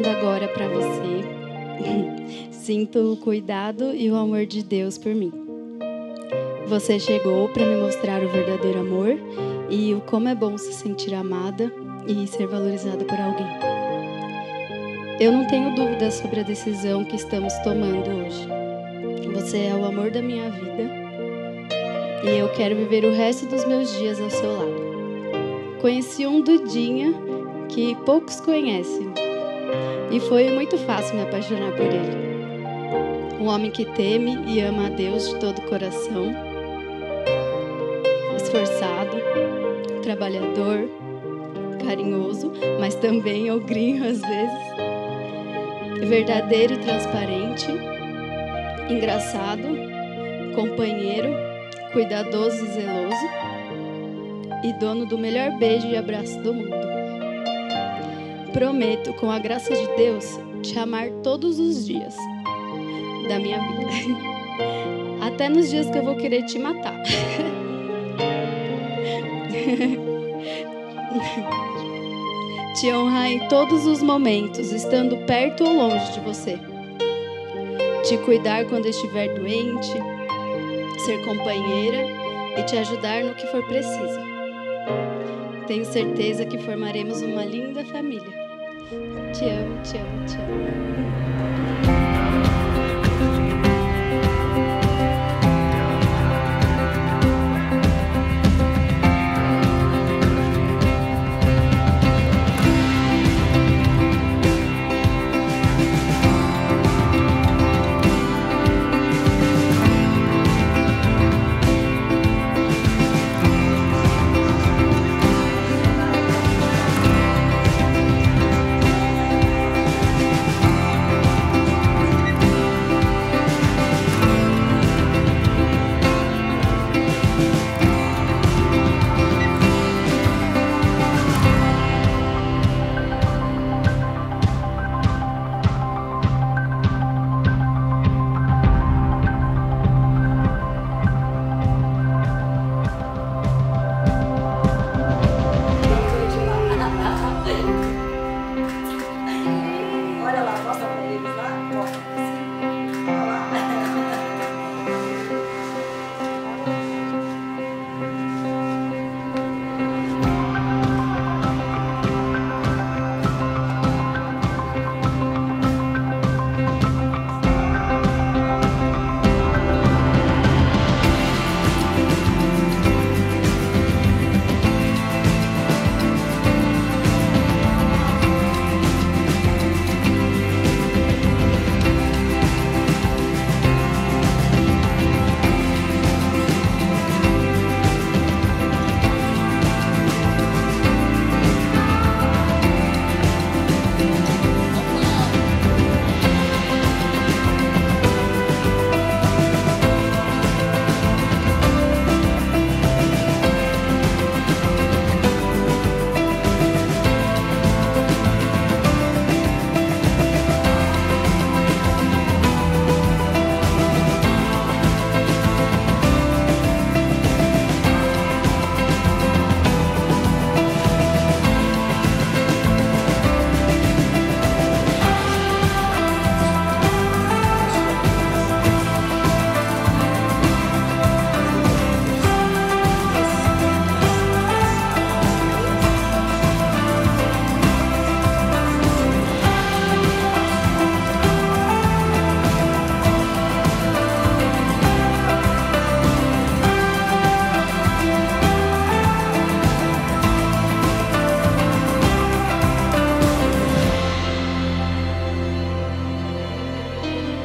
olhando agora para você, sinto o cuidado e o amor de Deus por mim. Você chegou para me mostrar o verdadeiro amor e o como é bom se sentir amada e ser valorizada por alguém. Eu não tenho dúvidas sobre a decisão que estamos tomando hoje. Você é o amor da minha vida e eu quero viver o resto dos meus dias ao seu lado. Conheci um Dudinha que poucos conhecem e foi muito fácil me apaixonar por ele. Um homem que teme e ama a Deus de todo o coração, esforçado, trabalhador, carinhoso, mas também ogrinho às vezes, verdadeiro e transparente, engraçado, companheiro, cuidadoso e zeloso e dono do melhor beijo e abraço do mundo. Prometo, com a graça de Deus, te amar todos os dias da minha vida. Até nos dias que eu vou querer te matar. te honrar em todos os momentos, estando perto ou longe de você. Te cuidar quando estiver doente, ser companheira e te ajudar no que for preciso. Tenho certeza que formaremos uma linda família. Te amo, te amo, te amo.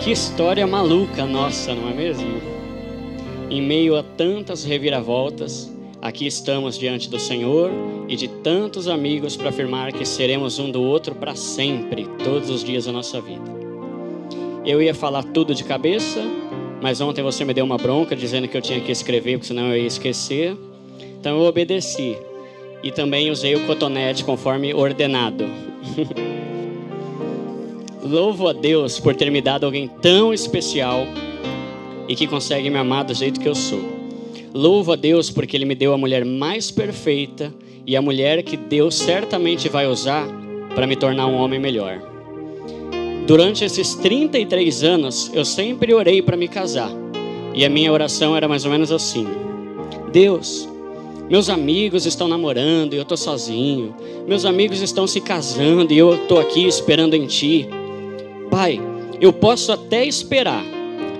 Que história maluca nossa, não é mesmo? Em meio a tantas reviravoltas, aqui estamos diante do Senhor e de tantos amigos para afirmar que seremos um do outro para sempre, todos os dias da nossa vida. Eu ia falar tudo de cabeça, mas ontem você me deu uma bronca dizendo que eu tinha que escrever, porque senão eu ia esquecer. Então eu obedeci e também usei o cotonete conforme ordenado. Louvo a Deus por ter me dado alguém tão especial e que consegue me amar do jeito que eu sou. Louvo a Deus porque Ele me deu a mulher mais perfeita e a mulher que Deus certamente vai usar para me tornar um homem melhor. Durante esses 33 anos, eu sempre orei para me casar. E a minha oração era mais ou menos assim: Deus, meus amigos estão namorando e eu estou sozinho. Meus amigos estão se casando e eu estou aqui esperando em Ti. Pai, eu posso até esperar,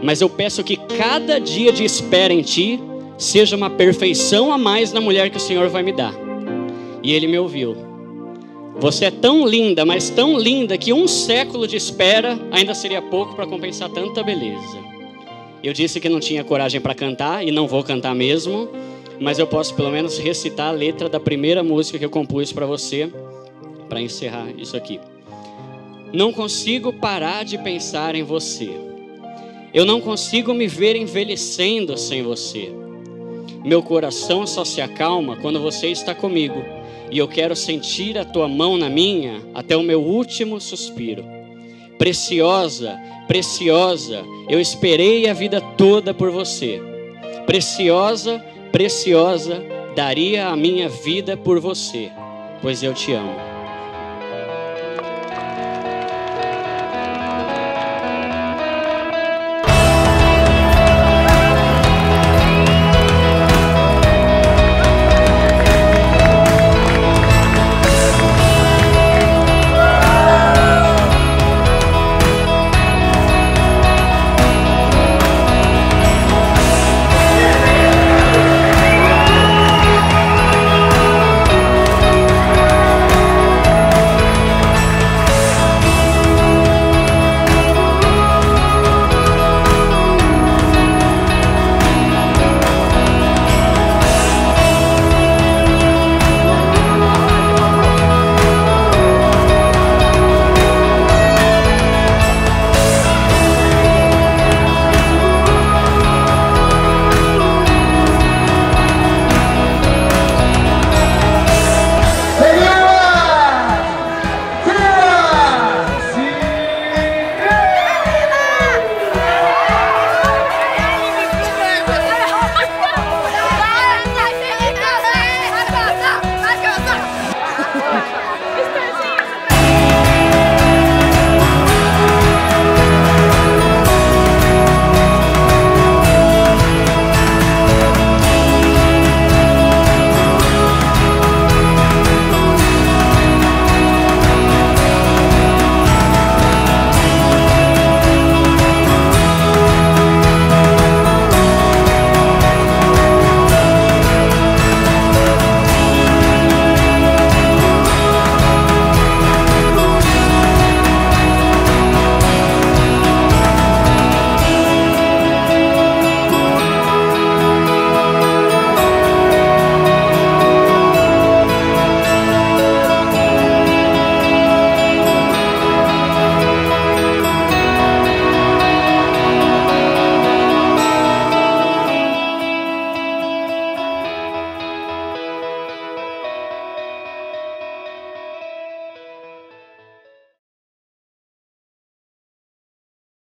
mas eu peço que cada dia de espera em Ti seja uma perfeição a mais na mulher que o Senhor vai me dar. E Ele me ouviu. Você é tão linda, mas tão linda que um século de espera ainda seria pouco para compensar tanta beleza. Eu disse que não tinha coragem para cantar e não vou cantar mesmo, mas eu posso pelo menos recitar a letra da primeira música que eu compus para você, para encerrar isso aqui. Não consigo parar de pensar em você. Eu não consigo me ver envelhecendo sem você. Meu coração só se acalma quando você está comigo e eu quero sentir a tua mão na minha até o meu último suspiro. Preciosa, preciosa, eu esperei a vida toda por você. Preciosa, preciosa, daria a minha vida por você, pois eu te amo.